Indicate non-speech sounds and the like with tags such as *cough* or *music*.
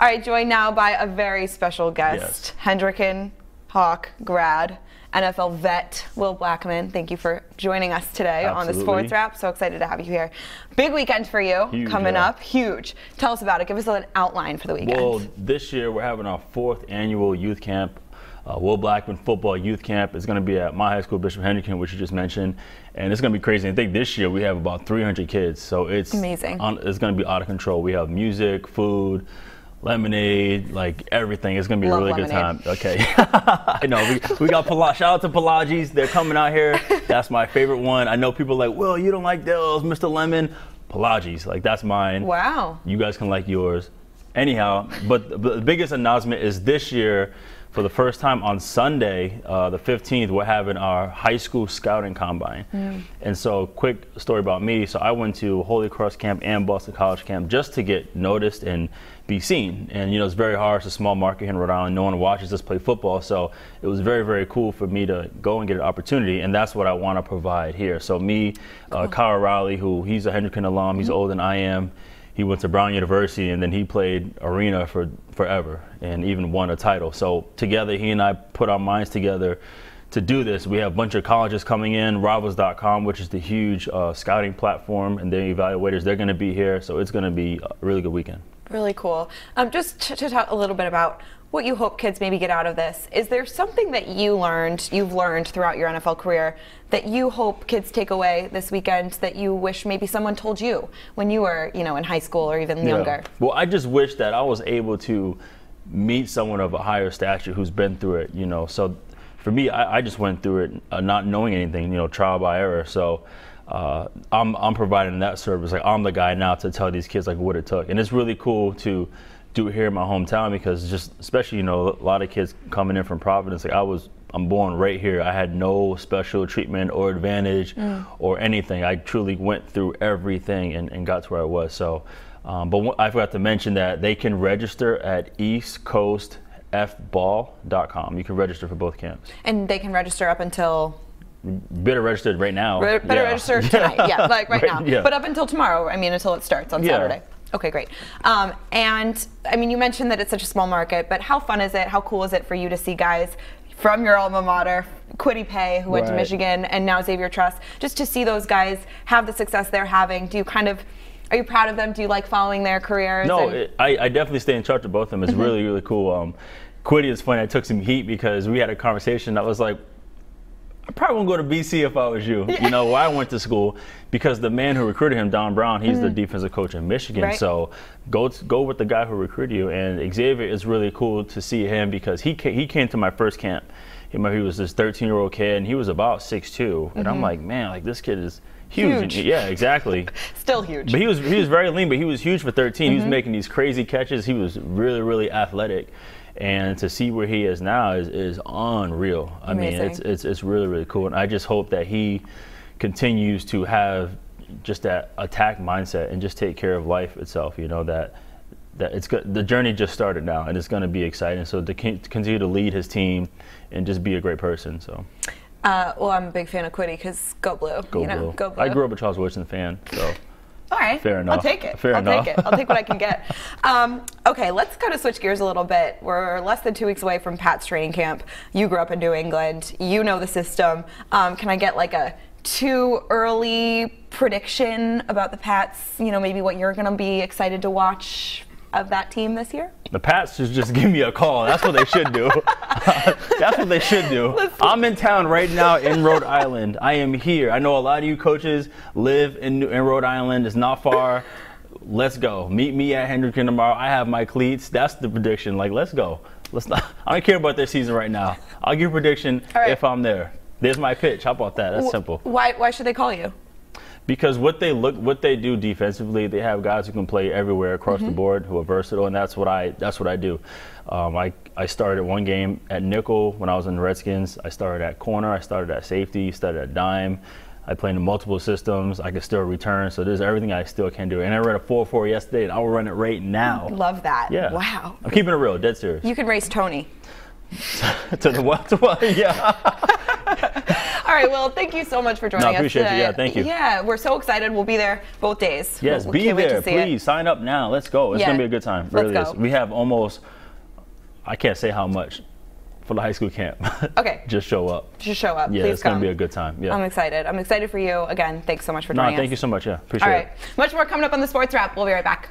All right, joined now by a very special guest, Yes. Hendricken Hawk grad, NFL vet Will Blackmon. Thank you for joining us today on the Sports Wrap. So excited to have you here. Big weekend for you Huge, coming yeah. up. Huge. Tell us about it. Give us an outline for the weekend. Well, this year we're having our fourth annual youth camp. Uh, Will Blackmon Football Youth Camp is going to be at my high school, Bishop Hendricken, which you just mentioned, and it's going to be crazy. I think this year we have about 300 kids, so it's Amazing. On, it's going to be out of control. We have music, food, lemonade, like everything. It's going to be Love a really lemonade. good time. Okay, *laughs* I know we, we got Pala- shout out to Pelagi's. They're coming out here. That's my favorite one. I know people are like, well, you don't like those, Mr. Lemon. Pelagi's, like that's mine. wow. You guys can like yours. Anyhow, but the the biggest announcement is this year, for the first time on Sunday, uh, the 15th, we're having our high school scouting combine. And so, quick story about me. So, I went to Holy Cross Camp and Boston College Camp just to get noticed and be seen. And, you know, it's very hard. It's a small market here in Rhode Island. No one watches us play football. So, it was very, very cool for me to go and get an opportunity. And that's what I want to provide here. So, me, uh, Kyle Riley, who he's a Hendricken alum, he's older than I am he went to Brown University and then he played arena for forever and even won a title. So together, he and I put our minds together to do this. We have a bunch of colleges coming in, Rivals.com, which is the huge uh, scouting platform, and their evaluators. They're going to be here, so it's going to be a really good weekend. Really cool. Um, just to, to talk a little bit about what you hope kids maybe get out of this. Is there something that you learned, you've learned throughout your NFL career, that you hope kids take away this weekend that you wish maybe someone told you when you were, you know, in high school or even younger? Well, I just wish that I was able to meet someone of a higher stature who's been through it, you know. So for me, I, I just went through it uh, not knowing anything, you know, trial by error. So uh, I'm, I'm providing that service. Like I'm the guy now to tell these kids like what it took. And it's really cool to do it here in my hometown because just especially, you know, a lot of kids coming in from Providence, like I was I'm born right here. I had no special treatment or advantage or anything. I truly went through everything and, and got to where I was. So, um, but I forgot to mention that they can register at eastcoastfball.com. You can register for both camps. And they can register up until Better registered right now. Re- better Yeah. register tonight. *laughs* Yeah, like right, Right, now. yeah. But up until tomorrow. I mean, until it starts on Yeah. Saturday. Okay, great. Um, and I mean, you mentioned that it's such a small market, but how fun is it? How cool is it for you to see guys from your alma mater, Kwity Paye, who went to Michigan, and now Xavier Truss, just to see those guys have the success they're having? Do you kind of are you proud of them? Do you like following their careers? No, And- it, I, I definitely stay in touch with both of them. It's really, really cool. Um, Kwity is funny. I took some heat because we had a conversation that was like, I probably won't go to BC if I was you. You know, where I went to school because the man who recruited him, Don Brown, he's the mm. defensive coach in Michigan. Right. So go t- go with the guy who recruited you. And Xavier is really cool to see him because he he came to my first camp. He, he was this 13 year old kid and he was about 6'2". And I'm mm-hmm. like, man, like this kid is huge. Huge. Yeah, exactly. *laughs* still huge. But he was he was very lean, but he was huge for 13. He was mm-hmm. making these crazy catches. He was really really athletic, and to see where he is now is, is unreal. I mean, it's, it's it's really really cool, and I just hope that he continues to have just that attack mindset and just take care of life itself. You know that. That it's good. The journey just started now, and it's going to be exciting. So to, continue to lead his team and just be a great person. So Uh, well, I'm a big fan of Kwity because go blue. go you know, blue. Go blue. I grew up a Charles Woodson fan, so All right. Fair enough. I'll take it. Fair I'll enough. take it. I'll take what I can get. *laughs* Um, okay, let's kind of switch gears a little bit. We're less than two weeks away from Pat's training camp. You grew up in New England. You know the system. Um, can I get like a too early prediction about the Pats? You know, maybe what you're going to be excited to watch of that team this year? The Pats should just give me a call. That's what they should do. *laughs* That's what they should do. I'm in town right now in Rhode Island. I am here. I know a lot of you coaches live in, in Rhode Island. It's not far. Let's go. Meet me at Hendricken tomorrow. I have my cleats. That's the prediction. Like, let's go. Let's not. *laughs* I don't care about their season right now. I'll give a prediction right. if I'm there. There's my pitch. How about that? That's simple. Why, why should they call you? Because what they look what they do defensively they have guys who can play everywhere across Mm-hmm. the board who are versatile and that's what i that's what i do. Um, I, I started one game at nickel when i was in the redskins. I started at corner i started at safety started at dime. I played in multiple systems. I can still return so there's everything i still can do. And i ran a 4-4 yesterday and i will run it right now. Love that. yeah. Wow. i'm keeping it real dead serious. You can race Tony. *laughs* to the what? *laughs* To what? Yeah *laughs* All All right. Well, thank you so much for joining No, I us. appreciate you. today. Yeah, thank you. Yeah, we're so excited. We'll be there both days. Yes, We'll- be there, see it. please. Sign up now. Let's go. It's Yeah. gonna be a good time. Let's really go. is. We have almost. I can't say how much for the high school camp. Okay. *laughs* Just show up. Just show up. Yeah, Please it's gonna be a good time. Yeah. I'm excited. I'm excited for you. Again, thanks so much for joining no, thank us. you so much. Yeah, appreciate All it. right. Much more coming up on the sports wrap. We'll be right back.